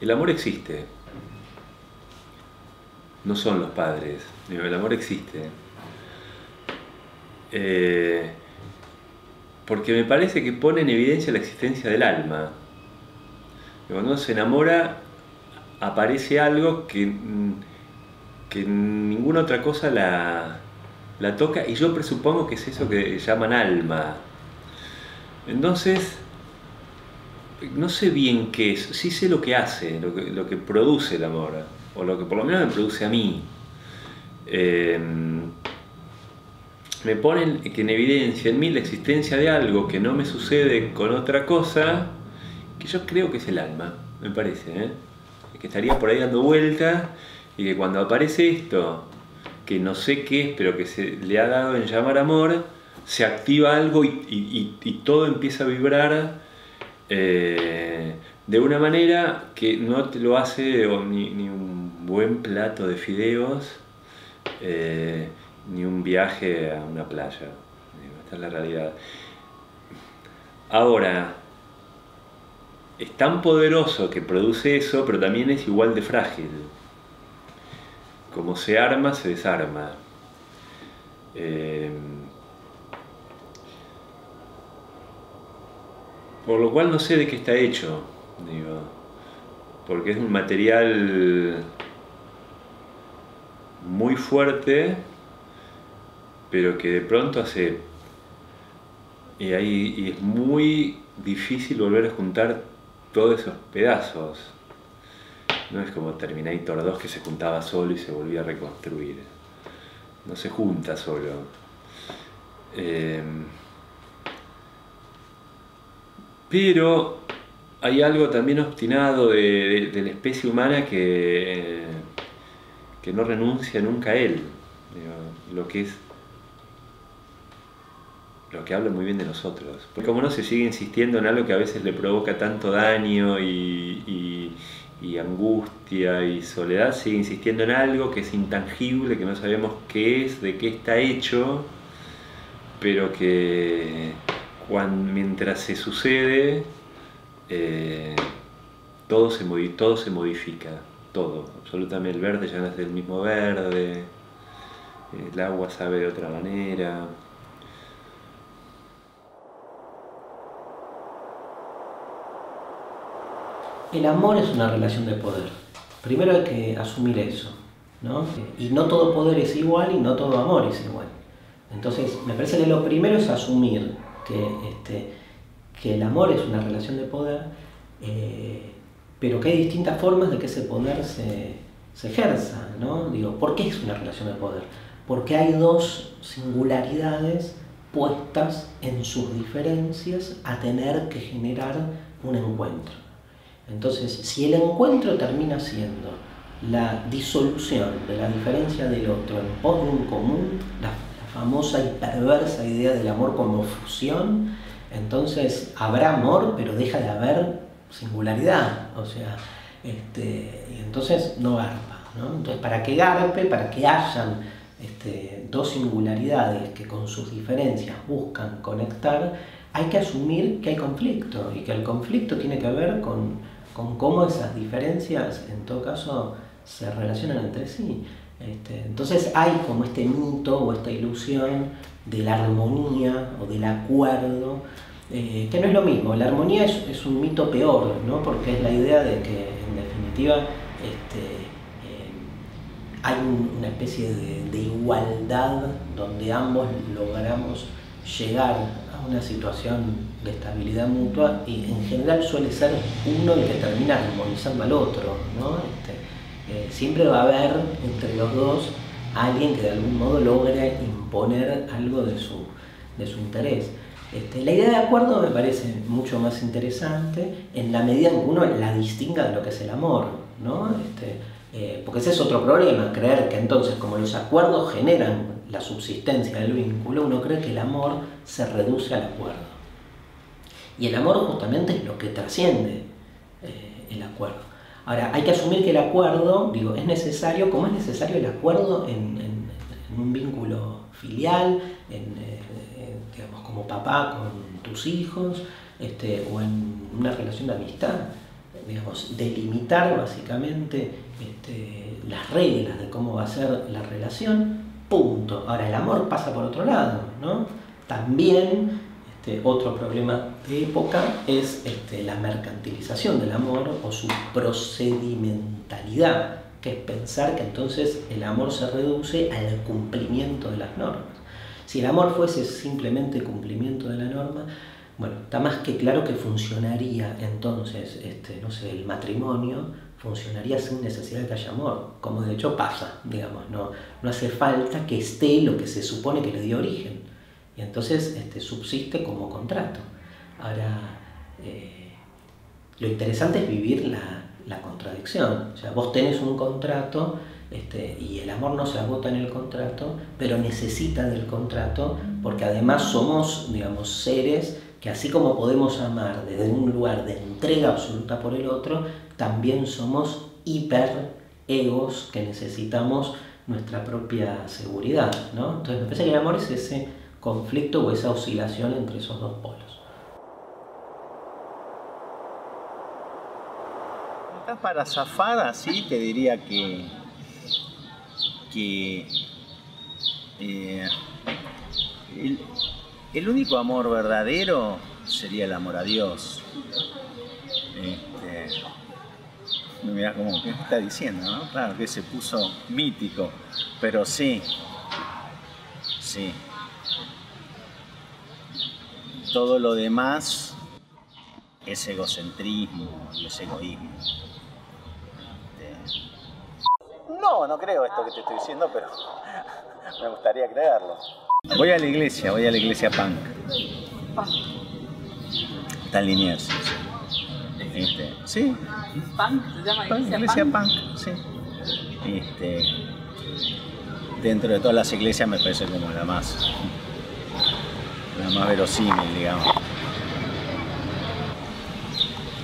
el amor existe. No son los padres, el amor existe. Eh, porque me parece que pone en evidencia la existencia del alma. Cuando uno se enamora, aparece algo que, mm, que ninguna otra cosa la, la toca, y yo presupongo que es eso que llaman alma. Entonces, no sé bien qué es, sí sé lo que hace, lo que, lo que produce el amor, o lo que por lo menos me produce a mí. Eh, me ponen en evidencia en mí la existencia de algo que no me sucede con otra cosa, que yo creo que es el alma, me parece, ¿eh? que estaría por ahí dando vuelta y que cuando aparece esto, que no sé qué es, pero que se le ha dado en llamar amor, se activa algo y, todo empieza a vibrar eh, de una manera que no te lo hace ni, un buen plato de fideos. Eh, ni un viaje a una playa. Esta es la realidad. Ahora, es tan poderoso que produce eso, pero también es igual de frágil. Como se arma, se desarma. Eh, por lo cual no sé de qué está hecho, digo, porque es un material muy fuerte pero que de pronto hace... Y, ahí, es muy difícil volver a juntar todos esos pedazos. No es como Terminator 2 que se juntaba solo y se volvía a reconstruir. No se junta solo. Em, pero hay algo también obstinado de, la especie humana que, que no renuncia nunca a él. Lo que es lo que habla muy bien de nosotros. Porque como no se sigue insistiendo en algo que a veces le provoca tanto daño y, angustia y soledad, sigue insistiendo en algo que es intangible, que no sabemos qué es, de qué está hecho, pero que mientras se sucede, eh, todo, se todo se modifica, todo, absolutamente. El verde ya no es del mismo verde, el agua sabe de otra manera. el amor es una relación de poder. Primero hay que asumir eso, ¿no? Y no todo poder es igual y no todo amor es igual. Entonces, me parece que lo primero es asumir que, este, que el amor es una relación de poder, eh, pero que hay distintas formas de que ese poder se, se ejerza, ¿no? Digo, ¿por qué es una relación de poder? Porque hay dos singularidades puestas en sus diferencias a tener que generar un encuentro. Entonces, si el encuentro termina siendo la disolución de la diferencia del otro en pos de un común, la, famosa y perversa idea del amor como fusión, entonces habrá amor, pero deja de haber singularidad. O sea, este, y entonces no garpa. Entonces, para que garpe, para que hayan este, dos singularidades que con sus diferencias buscan conectar, hay que asumir que hay conflicto y que el conflicto tiene que ver con con cómo esas diferencias en todo caso se relacionan entre sí. Este, entonces hay como este mito o esta ilusión de la armonía o del acuerdo, eh, que no es lo mismo. La armonía es, un mito peor, ¿no? porque es la idea de que en definitiva este, eh, hay una especie de igualdad donde ambos logramos llegar una situación de estabilidad mutua y en general suele ser uno el que termina armonizando al otro. ¿no? Este, eh, siempre va a haber entre los dos alguien que de algún modo logre imponer algo de su, de su interés. Este, la idea de acuerdo me parece mucho más interesante en la medida en que uno la distinga de lo que es el amor. ¿no? Este, eh, porque ese es otro problema, creer que entonces como los acuerdos generan la subsistencia del vínculo, uno cree que el amor se reduce al acuerdo. Y el amor justamente es lo que trasciende eh, el acuerdo. Ahora, hay que asumir que el acuerdo, digo, es necesario, como es necesario el acuerdo en, un vínculo filial, en, eh, digamos, como papá con tus hijos, este, o en una relación de amistad. digamos, delimitar básicamente este, las reglas de cómo va a ser la relación, punto. Ahora, el amor pasa por otro lado, ¿no? También este, otro problema de época es este, la mercantilización del amor o su procedimentalidad, que es pensar que entonces el amor se reduce al cumplimiento de las normas. Si el amor fuese simplemente cumplimiento de la norma, bueno, está más que claro que funcionaría entonces, este, no sé, el matrimonio funcionaría sin necesidad de que haya amor, como de hecho pasa, digamos, no, no hace falta que esté lo que se supone que le dio origen, y entonces este, subsiste como contrato. Ahora, eh, lo interesante es vivir la, la, contradicción, o sea, vos tenés un contrato este, y el amor no se agota en el contrato, pero necesita del contrato porque además somos, digamos, seres que así como podemos amar desde un lugar de entrega absoluta por el otro, también somos hiper egos que necesitamos nuestra propia seguridad. ¿no? Entonces me parece que el amor es ese conflicto o esa oscilación entre esos dos polos. Para zafar así te diría que, que eh, el único amor verdadero sería el amor a Dios. Este, mira como que está diciendo. Claro que se puso mítico, pero sí, sí. Todo lo demás es egocentrismo y es egoísmo. Este, no, no creo esto que te estoy diciendo, pero me gustaría creerlo. Voy a la iglesia, voy a la iglesia punk. Está en Liniers. Este, sí. ¿Punk? ¿Se llama iglesia, iglesia punk? Sí. Este, dentro de todas las iglesias me parece como la más la más verosímil, digamos.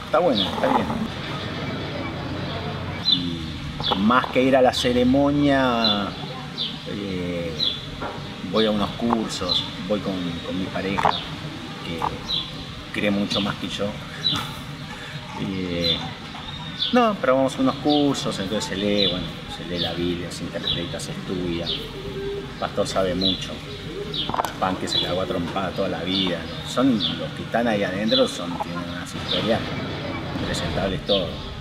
Está bueno, está bien. Más que ir a la ceremonia, eh, voy a unos cursos, voy con, mi pareja, que cree mucho más que yo. no, pero vamos unos cursos, entonces se lee, bueno, se lee la Biblia, se interpreta, se estudia. El pastor sabe mucho. Pan que se le agua trompada toda la vida. Son los que están ahí adentro, son, tienen unas historias presentables todos.